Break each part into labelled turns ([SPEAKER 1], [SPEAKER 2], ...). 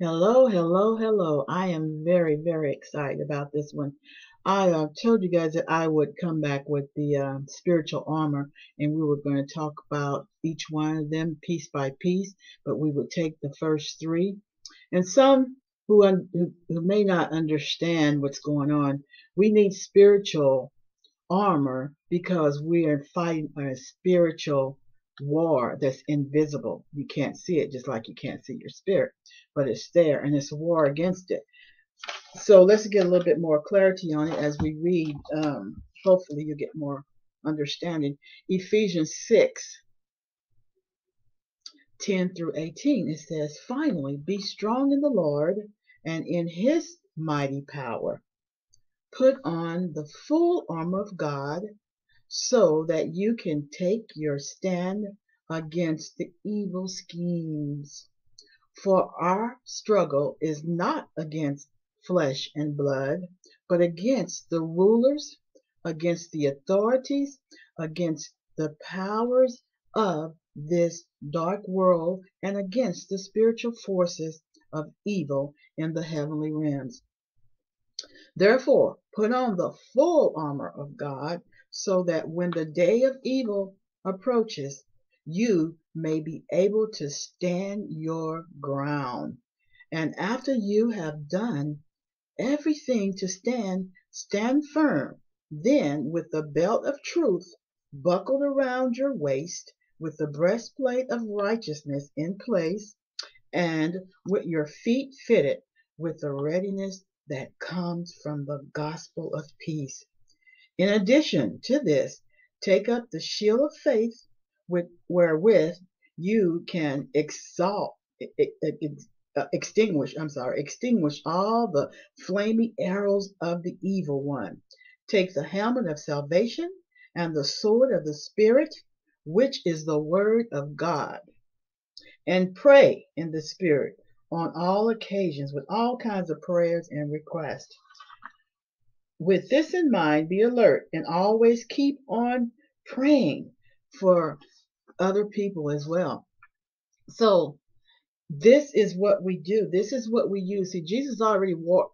[SPEAKER 1] Hello, hello, hello. I am very, very excited about this one. I uh, told you guys that I would come back with the uh, spiritual armor and we were going to talk about each one of them piece by piece, but we would take the first three. And some who, who, who may not understand what's going on, we need spiritual armor because we are fighting a spiritual war that's invisible. You can't see it just like you can't see your spirit but it's there and it's war against it. So let's get a little bit more clarity on it as we read. Um, hopefully you get more understanding. Ephesians 6, 10 through 18, it says, Finally, be strong in the Lord and in his mighty power. Put on the full armor of God so that you can take your stand against the evil schemes for our struggle is not against flesh and blood, but against the rulers, against the authorities, against the powers of this dark world, and against the spiritual forces of evil in the heavenly realms. Therefore, put on the full armor of God so that when the day of evil approaches, you may be able to stand your ground. And after you have done everything to stand, stand firm. Then, with the belt of truth buckled around your waist, with the breastplate of righteousness in place, and with your feet fitted with the readiness that comes from the gospel of peace. In addition to this, take up the shield of faith with, wherewith you can exalt, uh, extinguish, I'm sorry, extinguish all the flaming arrows of the evil one. Take the helmet of salvation and the sword of the Spirit, which is the word of God, and pray in the Spirit on all occasions with all kinds of prayers and requests. With this in mind, be alert and always keep on praying for other people as well. So this is what we do. This is what we use. See, Jesus already war,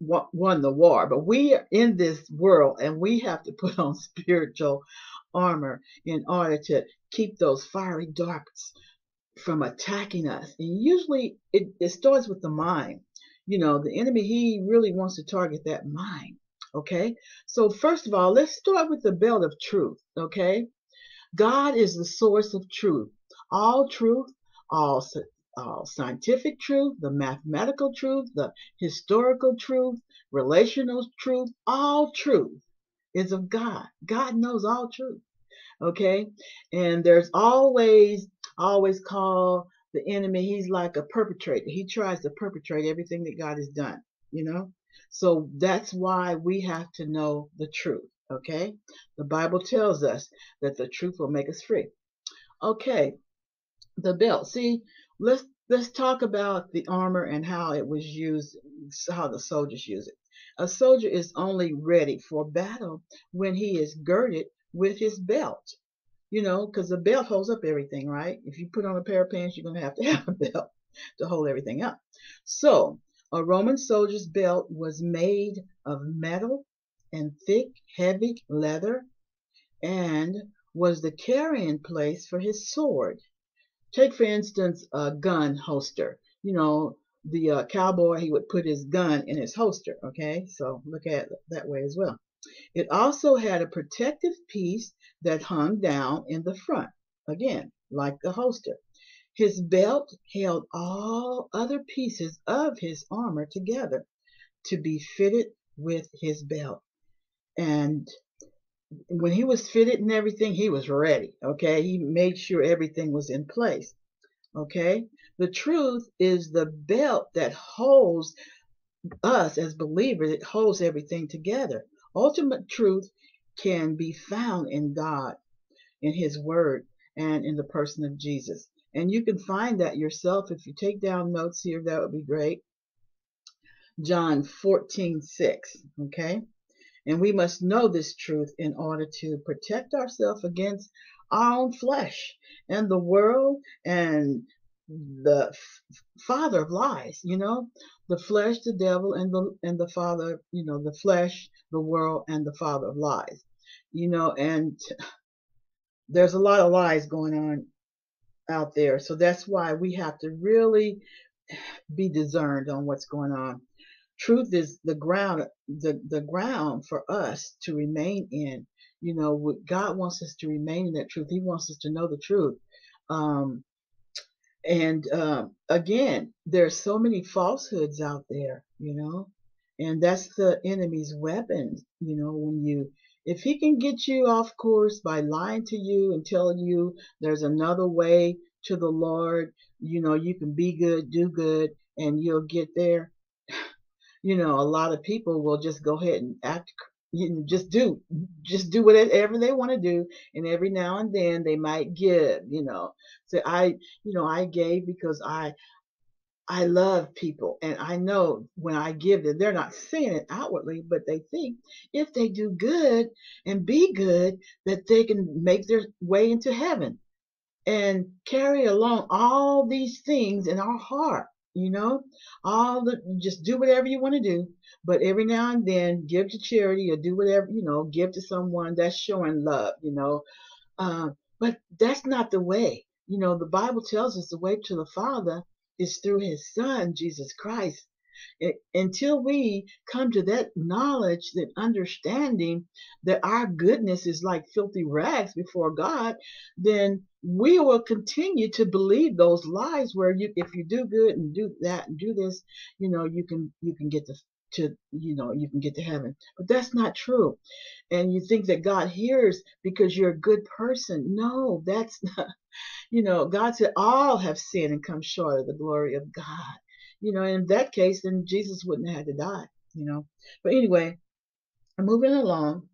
[SPEAKER 1] won the war, but we are in this world and we have to put on spiritual armor in order to keep those fiery darts from attacking us. And usually it, it starts with the mind. You know, the enemy, he really wants to target that mind. Okay. So first of all, let's start with the belt of truth. Okay. God is the source of truth. All truth, all, all scientific truth, the mathematical truth, the historical truth, relational truth, all truth is of God. God knows all truth. Okay? And there's always, always call the enemy, he's like a perpetrator. He tries to perpetrate everything that God has done, you know? So that's why we have to know the truth. Okay? The Bible tells us that the truth will make us free. Okay. The belt. See, let's let's talk about the armor and how it was used, how the soldiers use it. A soldier is only ready for battle when he is girded with his belt. You know, because the belt holds up everything, right? If you put on a pair of pants, you're going to have to have a belt to hold everything up. So, a Roman soldier's belt was made of metal and thick, heavy leather, and was the carrying place for his sword. Take, for instance, a gun holster. You know, the uh, cowboy, he would put his gun in his holster, okay? So look at it that way as well. It also had a protective piece that hung down in the front, again, like the holster. His belt held all other pieces of his armor together to be fitted with his belt and when he was fitted and everything, he was ready. Okay. He made sure everything was in place. Okay. The truth is the belt that holds us as believers. It holds everything together. Ultimate truth can be found in God, in his word, and in the person of Jesus. And you can find that yourself. If you take down notes here, that would be great. John 14, 6. Okay. And we must know this truth in order to protect ourselves against our own flesh and the world and the father of lies, you know, the flesh, the devil, and the and the father, you know, the flesh, the world, and the father of lies, you know, and there's a lot of lies going on out there. So that's why we have to really be discerned on what's going on. Truth is the ground, the, the ground for us to remain in. You know, God wants us to remain in that truth. He wants us to know the truth. Um, and um, again, there's so many falsehoods out there, you know, and that's the enemy's weapon. You know, when you if he can get you off course by lying to you and telling you there's another way to the Lord, you know, you can be good, do good, and you'll get there. You know, a lot of people will just go ahead and act, you know, just do, just do whatever they want to do. And every now and then they might give, you know, say, I, you know, I gave because I, I love people and I know when I give them, they're not saying it outwardly, but they think if they do good and be good, that they can make their way into heaven and carry along all these things in our heart, you know, all the, just do whatever you want to do, but every now and then give to charity or do whatever, you know, give to someone that's showing love, you know, uh, but that's not the way. You know, the Bible tells us the way to the Father is through his son, Jesus Christ. It, until we come to that knowledge, that understanding that our goodness is like filthy rags before God, then we will continue to believe those lies where you, if you do good and do that and do this, you know, you can, you can get to, to, you know, you can get to heaven. But that's not true. And you think that God hears because you're a good person. No, that's not, you know, God said all have sinned and come short of the glory of God. You know, in that case, then Jesus wouldn't have had to die, you know. But anyway, i'm moving along,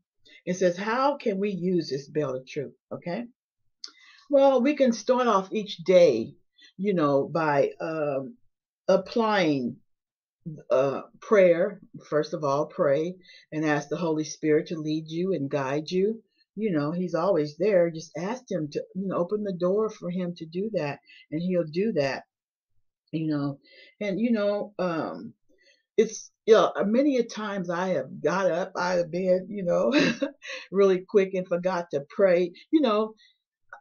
[SPEAKER 1] it says, how can we use this belt of truth? Okay. Well, we can start off each day, you know, by um, applying uh, prayer. First of all, pray and ask the Holy Spirit to lead you and guide you you know, he's always there. Just ask him to, you know, open the door for him to do that and he'll do that, you know, and, you know, um, it's, you know, many a times I have got up out of bed, you know, really quick and forgot to pray, you know,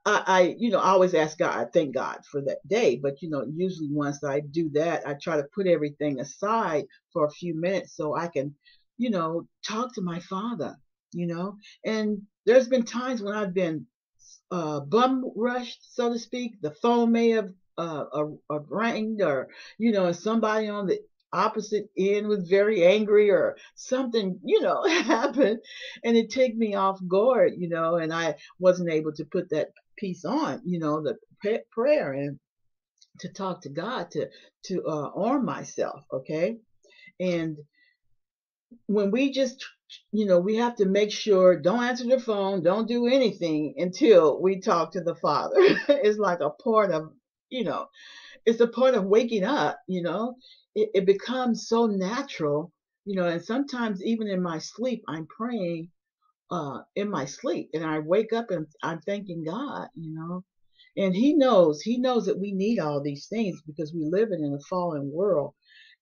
[SPEAKER 1] I, I, you know, I always ask God, I thank God for that day. But, you know, usually once I do that, I try to put everything aside for a few minutes so I can, you know, talk to my father, you know, and there's been times when I've been uh, bum rushed, so to speak. The phone may have uh, rang, or you know, somebody on the opposite end was very angry, or something, you know, happened, and it took me off guard, you know, and I wasn't able to put that piece on, you know, the prayer and to talk to God to to uh, arm myself, okay, and when we just you know, we have to make sure don't answer the phone, don't do anything until we talk to the Father. it's like a part of, you know, it's a part of waking up, you know. It, it becomes so natural, you know, and sometimes even in my sleep, I'm praying uh, in my sleep and I wake up and I'm thanking God, you know. And He knows, He knows that we need all these things because we live in a fallen world.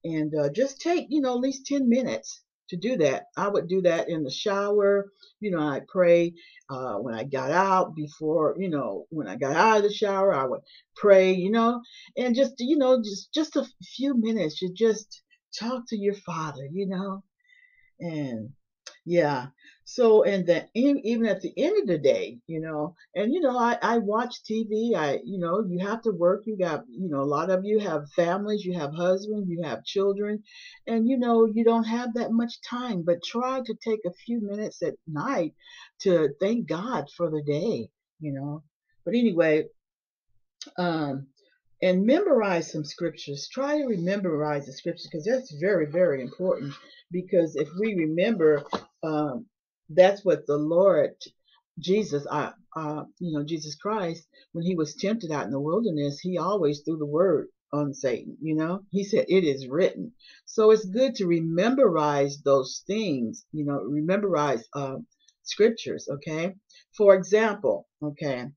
[SPEAKER 1] And uh, just take, you know, at least 10 minutes to do that. I would do that in the shower. You know, I pray uh, when I got out before, you know, when I got out of the shower, I would pray, you know, and just, you know, just, just a few minutes, you just talk to your father, you know, and yeah. So, and then even at the end of the day, you know, and you know, I, I watch TV. I, you know, you have to work. You got, you know, a lot of you have families, you have husbands, you have children, and you know, you don't have that much time. But try to take a few minutes at night to thank God for the day, you know. But anyway, um, and memorize some scriptures. Try to memorize the scriptures because that's very, very important. Because if we remember, um, that's what the Lord Jesus, uh, uh, you know, Jesus Christ, when he was tempted out in the wilderness, he always threw the word on Satan. You know, he said, It is written. So it's good to rememberize those things, you know, rememberize uh, scriptures, okay? For example, okay,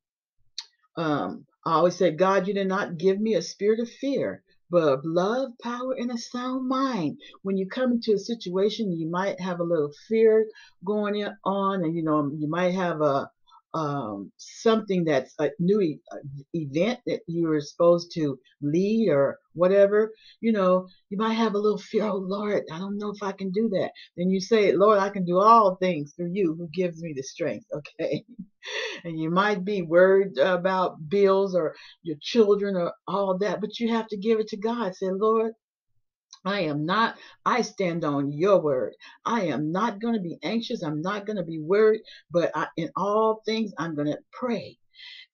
[SPEAKER 1] um, I always say, God, you did not give me a spirit of fear, but of love, power, and a sound mind. When you come into a situation, you might have a little fear going on, and you know, you might have a um, something that's a new e- uh, event that you're supposed to lead or whatever, you know, you might have a little fear. Oh Lord, I don't know if I can do that. Then you say, Lord, I can do all things through you who gives me the strength. Okay. And you might be worried about bills or your children or all that, but you have to give it to God. Say, Lord, I am not, I stand on your word. I am not going to be anxious. I'm not going to be worried, but I, in all things, I'm going to pray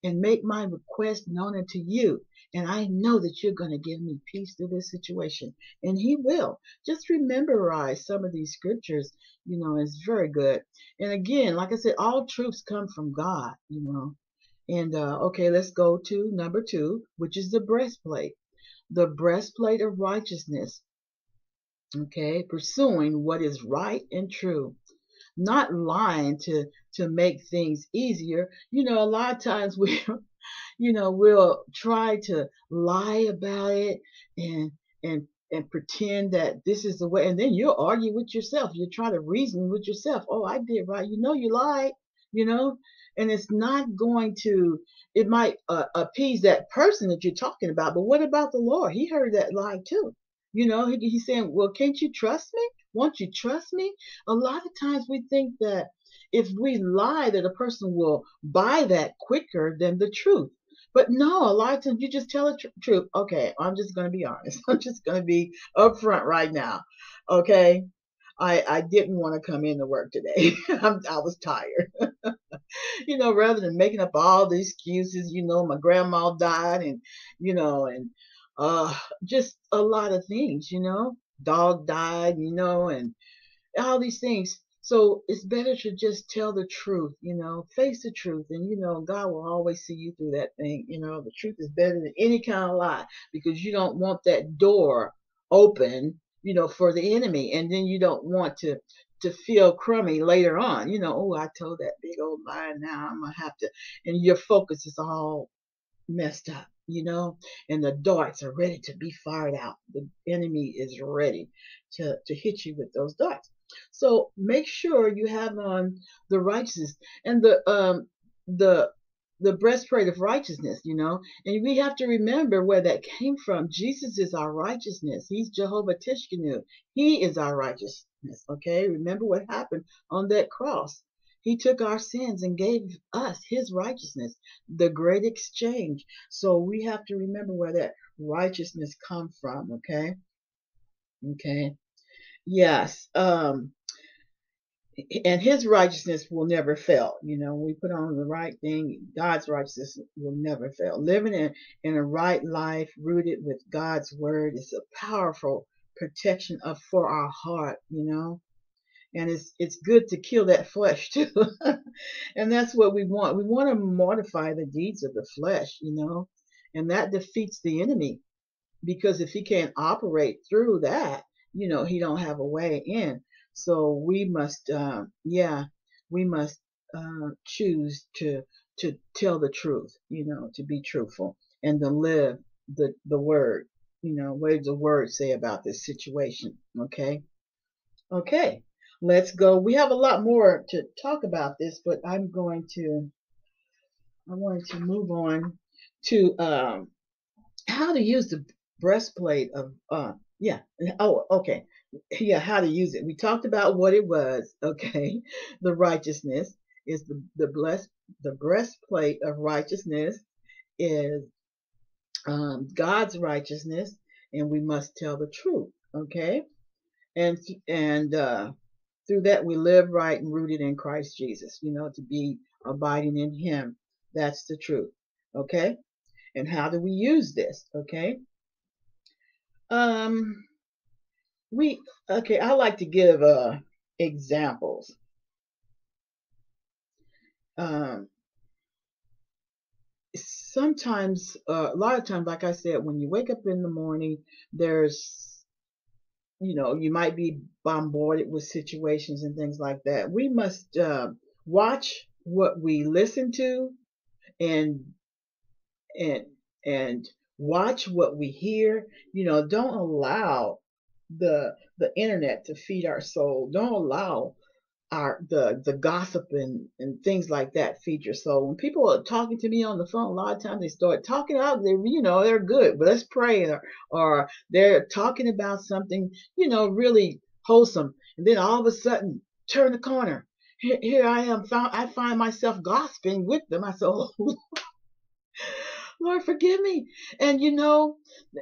[SPEAKER 1] and make my request known unto you. And I know that you're going to give me peace through this situation. And he will. Just rememberize some of these scriptures, you know, it's very good. And again, like I said, all truths come from God, you know. And uh, okay, let's go to number two, which is the breastplate. The breastplate of righteousness okay pursuing what is right and true not lying to to make things easier you know a lot of times we you know we'll try to lie about it and and and pretend that this is the way and then you'll argue with yourself you try to reason with yourself oh i did right you know you lied you know and it's not going to it might uh, appease that person that you're talking about but what about the lord he heard that lie too you know, he, he's saying, well, can't you trust me? Won't you trust me? A lot of times we think that if we lie, that a person will buy that quicker than the truth. But no, a lot of times you just tell the tr- truth. Okay, I'm just going to be honest. I'm just going to be upfront right now. Okay, I I didn't want to come into work today. I was tired. you know, rather than making up all the excuses. You know, my grandma died, and you know, and uh, just a lot of things, you know. Dog died, you know, and all these things. So it's better to just tell the truth, you know, face the truth, and you know, God will always see you through that thing. You know, the truth is better than any kind of lie because you don't want that door open, you know, for the enemy, and then you don't want to to feel crummy later on. You know, oh, I told that big old lie. Now I'm gonna have to, and your focus is all messed up, you know, and the darts are ready to be fired out. The enemy is ready to, to hit you with those darts. So make sure you have on the righteousness and the um the the breastplate of righteousness, you know, and we have to remember where that came from. Jesus is our righteousness. He's Jehovah Tsidkenu. He is our righteousness. Okay, remember what happened on that cross. He took our sins and gave us his righteousness, the great exchange. So we have to remember where that righteousness comes from, okay? Okay. Yes. Um and his righteousness will never fail. You know, we put on the right thing, God's righteousness will never fail. Living in, in a right life rooted with God's word is a powerful protection of for our heart, you know and it's it's good to kill that flesh too and that's what we want we want to mortify the deeds of the flesh you know and that defeats the enemy because if he can't operate through that you know he don't have a way in so we must uh, yeah we must uh, choose to to tell the truth you know to be truthful and to live the the word you know what does the word say about this situation okay okay let's go. We have a lot more to talk about this, but I'm going to, I wanted to move on to um, how to use the breastplate of, uh, yeah, oh, okay. Yeah, how to use it. We talked about what it was, okay. The righteousness is the, the blessed, the breastplate of righteousness is um, God's righteousness, and we must tell the truth, okay. And, and, uh, through that we live right and rooted in Christ Jesus, you know, to be abiding in him. That's the truth. Okay? And how do we use this? Okay? Um we okay, I like to give uh examples. Um sometimes uh, a lot of times like I said when you wake up in the morning there's you know, you might be bombarded with situations and things like that. We must uh, watch what we listen to and and and watch what we hear. You know, don't allow the the internet to feed our soul. Don't allow our the the gossip and, and things like that feed your soul. When people are talking to me on the phone, a lot of times they start talking out. They you know they're good, but let's pray, or, or they're talking about something you know really wholesome, and then all of a sudden turn the corner. Here, here I am. Found, I find myself gossiping with them. I said, oh, Lord, forgive me. And you know,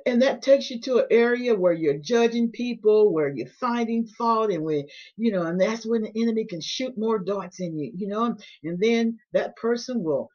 [SPEAKER 1] and that takes you to an area where you're judging people, where you're finding fault, and where, you know, and that's when the enemy can shoot more darts in you, you know, and then that person will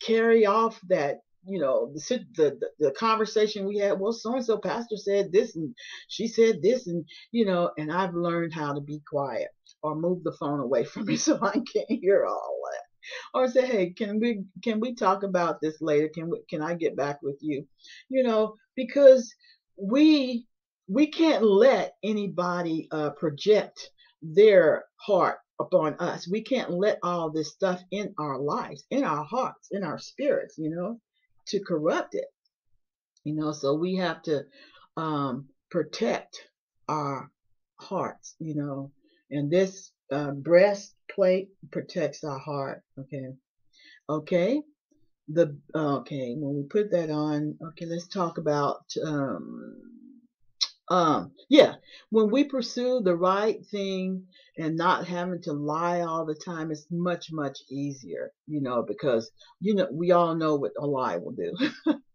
[SPEAKER 1] carry off that you know the, the the conversation we had well so and so pastor said this and she said this and you know? And i've learned how to be quiet or move the phone away from me so i can't hear all that or say, hey, can we can we talk about this later? Can we can I get back with you? You know, because we we can't let anybody uh, project their heart upon us. We can't let all this stuff in our lives, in our hearts, in our spirits, you know, to corrupt it. You know, so we have to um, protect our hearts, you know, and this uh, breastplate protects our heart. Okay. Okay. The okay when we put that on. Okay, let's talk about um um yeah when we pursue the right thing and not having to lie all the time it's much much easier you know because you know we all know what a lie will do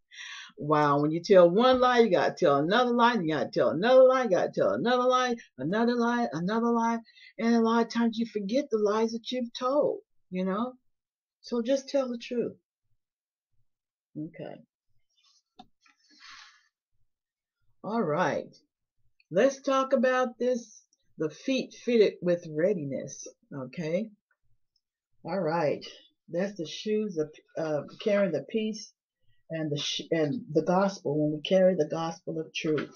[SPEAKER 1] Wow, when you tell one lie, you gotta tell another lie, you gotta tell another lie, you gotta tell another lie, another lie, another lie, and a lot of times you forget the lies that you've told, you know? So just tell the truth. Okay. All right. Let's talk about this the feet fitted with readiness. Okay. All right. That's the shoes of uh, carrying the peace and the and the gospel when we carry the gospel of truth.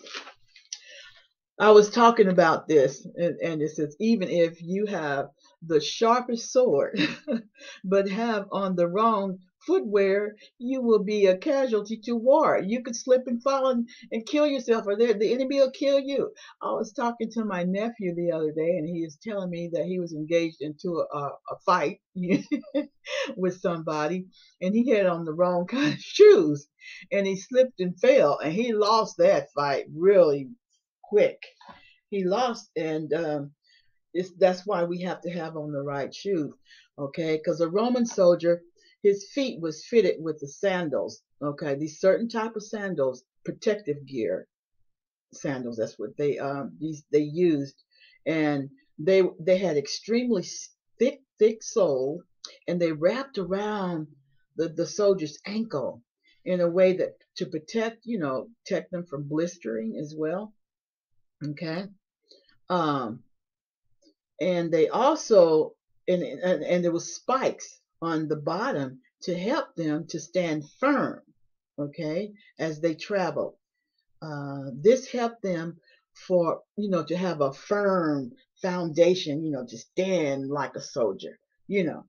[SPEAKER 1] I was talking about this, and, and it says even if you have the sharpest sword, but have on the wrong footwear, you will be a casualty to war. You could slip and fall and, and kill yourself, or the, enemy will kill you. I was talking to my nephew the other day, and he was telling me that he was engaged into a, a fight with somebody, and he had on the wrong kind of shoes, and he slipped and fell, and he lost that fight really quick. He lost, and um, it's, that's why we have to have on the right shoes, okay? Because a Roman soldier his feet was fitted with the sandals. Okay, these certain type of sandals, protective gear sandals. That's what they um these they used, and they they had extremely thick thick sole, and they wrapped around the the soldier's ankle in a way that to protect you know protect them from blistering as well. Okay, um, and they also and and, and there was spikes on the bottom to help them to stand firm, okay, as they travel. Uh, this helped them for, you know, to have a firm foundation, you know, to stand like a soldier, you know,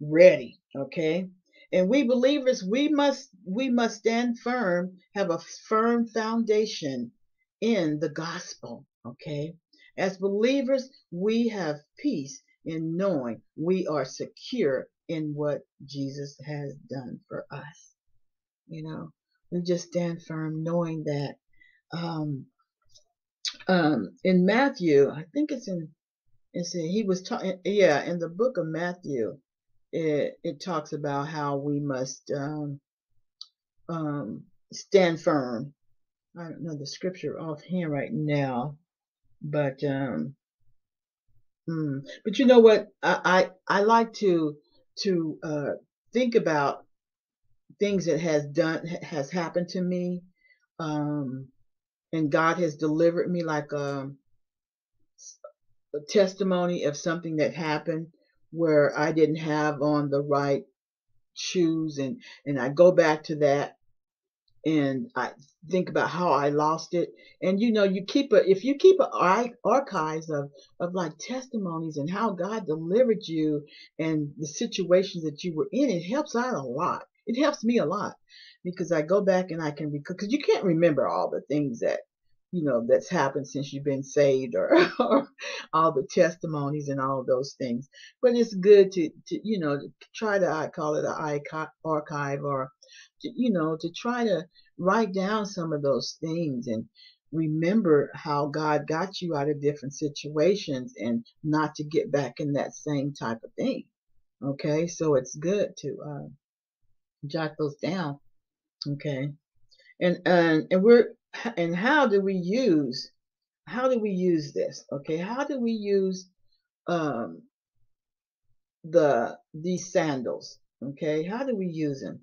[SPEAKER 1] ready, okay? And we believers, we must, we must stand firm, have a firm foundation in the gospel, okay? As believers, we have peace in knowing we are secure in what Jesus has done for us. You know, we just stand firm knowing that um, um, in Matthew, I think it's in, it's in he was talking, yeah, in the book of Matthew, it, it talks about how we must um, um, stand firm. I don't know the scripture offhand right now, but um, hmm. but you know what? I, I I like to to uh, think about things that has done has happened to me um, and God has delivered me like a, um, a testimony of something that happened where I didn't have on the right shoes and and I go back to that and I think about how I lost it. And you know, you keep a if you keep a archives of of like testimonies and how God delivered you and the situations that you were in, it helps out a lot. it helps me a lot because I go back and I can because you can't remember all the things that you know that's happened since you've been saved or, or all the testimonies and all those things but it's good to, to you know try to i call it an archive or you know to try to write down some of those things and remember how god got you out of different situations and not to get back in that same type of thing okay? So it's good to uh, jot those down okay? And and and we're and how do we use how do we use this okay? How do we use um the these sandals okay? How do we use them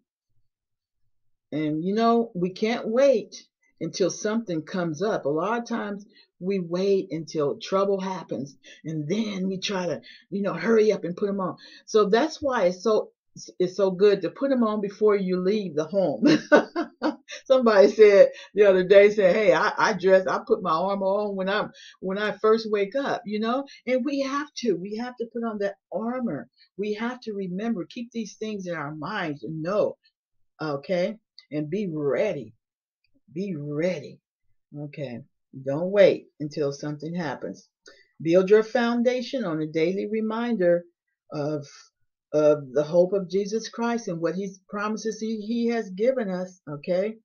[SPEAKER 1] and you know we can't wait until something comes up. A lot of times we wait until trouble happens and then we try to you know hurry up and put them on. So that's why it's so it's so good to put them on before you leave the home. Somebody said the other day said hey I, I dress i put my armor on when i'm when i first wake up you know? And we have to we have to put on that armor. We have to remember keep these things in our minds and know okay and be ready. Be ready. Okay. Don't wait until something happens. Build your foundation on a daily reminder of of the hope of Jesus Christ and what he promises he, he has given us okay?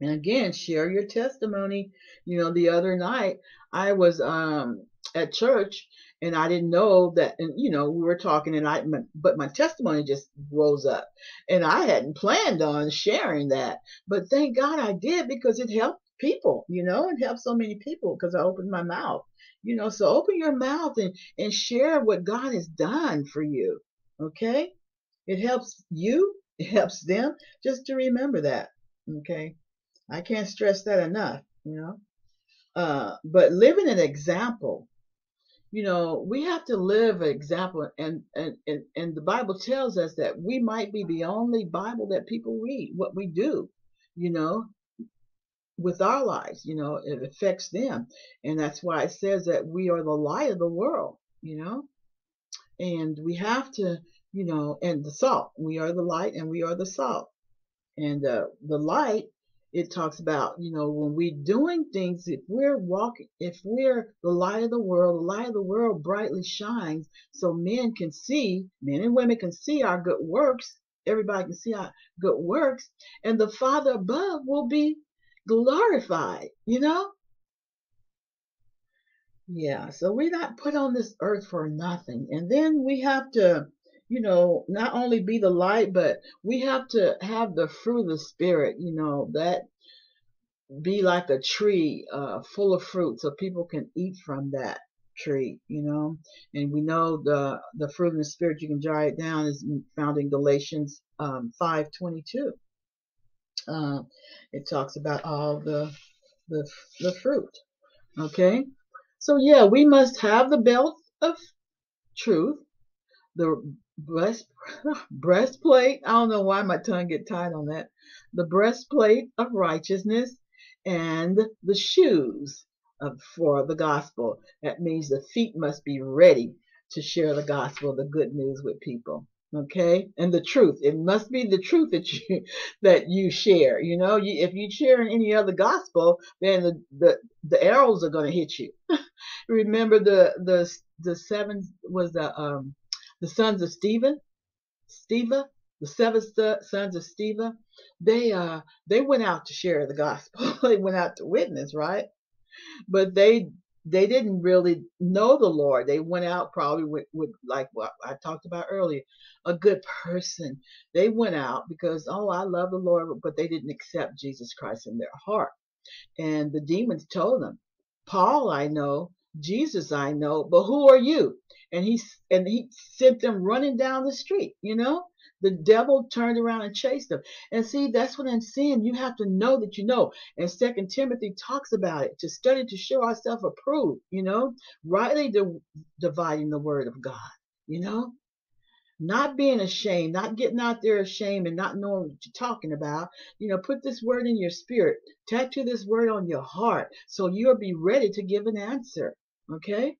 [SPEAKER 1] And again, share your testimony. You know, the other night I was um at church and I didn't know that, and you know, we were talking and I, but my testimony just rose up and I hadn't planned on sharing that, but thank God I did because it helped people, you know, it helped so many people because I opened my mouth, you know, so open your mouth and, and share what God has done for you. Okay. It helps you. It helps them just to remember that. Okay. I can't stress that enough, you know. Uh, but living an example, you know, we have to live an example, and, and and and the Bible tells us that we might be the only Bible that people read. What we do, you know, with our lives, you know, it affects them, and that's why it says that we are the light of the world, you know, and we have to, you know, and the salt. We are the light, and we are the salt, and uh, the light it talks about, you know, when we're doing things, if we're walking, if we're the light of the world, the light of the world brightly shines so men can see, men and women can see our good works. Everybody can see our good works and the Father above will be glorified, you know? Yeah, so we're not put on this earth for nothing. And then we have to you know, not only be the light, but we have to have the fruit of the spirit, you know, that be like a tree uh, full of fruit so people can eat from that tree, you know. And we know the the fruit of the spirit, you can dry it down, is found in Galatians um, 5:22. Uh, it talks about all the the the fruit. Okay, so yeah, we must have the belt of truth, the breast breastplate. I don't know why my tongue get tied on that. The breastplate of righteousness and the shoes of, for the gospel. That means the feet must be ready to share the gospel, the good news with people. Okay, and the truth. It must be the truth that you that you share. You know, you, if you share in any other gospel, then the the, the arrows are going to hit you. Remember the the the seven was the um the sons of Stephen, Steva, the seven sons of Steva, they uh they went out to share the gospel. they went out to witness, right? But they they didn't really know the Lord. They went out probably with, with like what I talked about earlier, a good person. They went out because oh I love the Lord, but they didn't accept Jesus Christ in their heart. And the demons told them, Paul I know, Jesus I know, but who are you? And he and he sent them running down the street, you know? The devil turned around and chased them. And see, that's what I'm saying. You have to know that you know. And Second Timothy talks about it to study to show ourselves approved, you know, rightly di- dividing the word of God, you know, not being ashamed, not getting out there ashamed and not knowing what you're talking about. You know, put this word in your spirit, tattoo this word on your heart so you'll be ready to give an answer. Okay?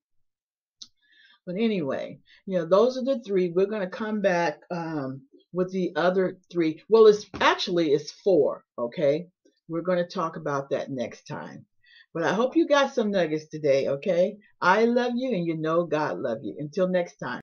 [SPEAKER 1] But anyway, you know, those are the three. We're going to come back um, with the other three. Well, it's actually it's four, okay? We're going to talk about that next time. But I hope you got some nuggets today, okay? I love you and you know God love you. Until next time.